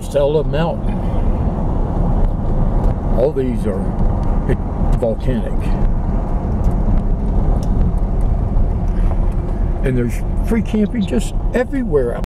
Marcella Mountain. All these are volcanic. And there's free camping just everywhere.